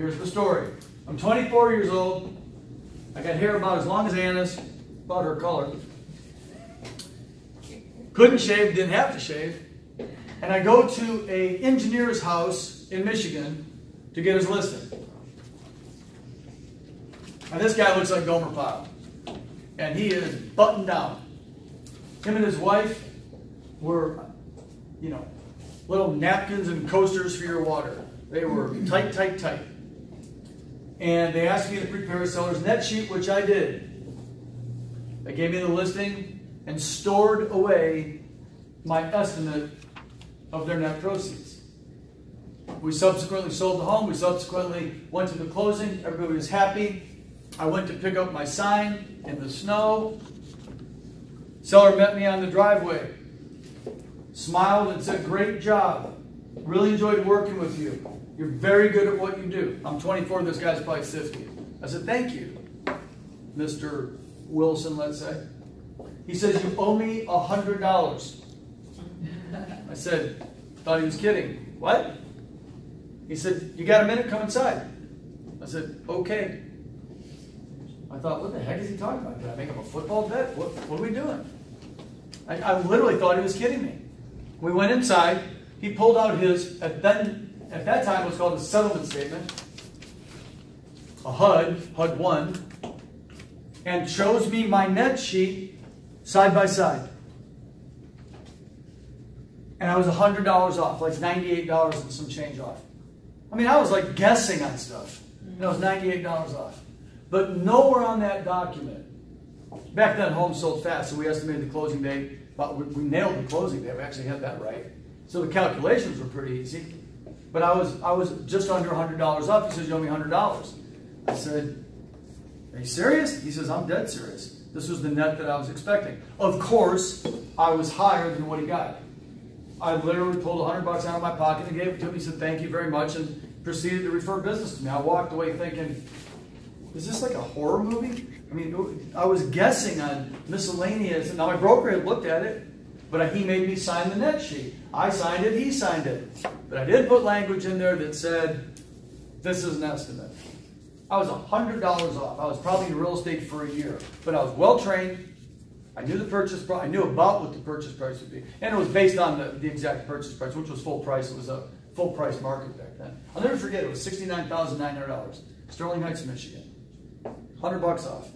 Here's the story. I'm 24 years old. I got hair about as long as Anna's, about her color. Couldn't shave, didn't have to shave. And I go to a engineer's house in Michigan to get his listing. And this guy looks like Gomer Pyle. And he is buttoned down. Him and his wife were, you know, little napkins and coasters for your water. They were tight, tight, tight. And they asked me to prepare a seller's net sheet, which I did. They gave me the listing and stored away my estimate of their net proceeds. We subsequently sold the home. We subsequently went to the closing. Everybody was happy. I went to pick up my sign in the snow. Seller met me on the driveway, smiled and said, Great job. Really enjoyed working with you. You're very good at what you do. I'm 24, this guy's probably 50. I said, Thank you, Mr. Wilson, let's say. He says, You owe me $100. I said, Thought he was kidding. What? He said, You got a minute? Come inside. I said, Okay. I thought, what the heck is he talking about? Did I make him a football bet? What, what are we doing? I, I literally thought he was kidding me. We went inside. He pulled out his, at, then, at that time, it was called a settlement statement, a HUD, HUD 1, and shows me my net sheet side by side. And I was $100 off, like $98 and some change off. I mean, I was like guessing on stuff. And I was $98 off. But nowhere on that document. Back then, homes sold fast, so we estimated the closing date. But we nailed the closing date. We actually had that right. So the calculations were pretty easy. But I was I was just under $100 off. He says, you owe me $100. I said, are you serious? He says, I'm dead serious. This was the net that I was expecting. Of course, I was higher than what he got. I literally pulled 100 bucks out of my pocket and gave it to him. He said, thank you very much, and proceeded to refer business to me. I walked away thinking, is this like a horror movie? I mean, I was guessing on miscellaneous. Now, my broker had looked at it, but he made me sign the net sheet. I signed it, he signed it. But I did put language in there that said, this is an estimate. I was $100 off. I was probably in real estate for a year, but I was well trained. I knew the purchase price. I knew about what the purchase price would be. And it was based on the, the exact purchase price, which was full price. It was a full price market back then. I'll never forget, it was $69,900. Sterling Heights, Michigan. 100 bucks off.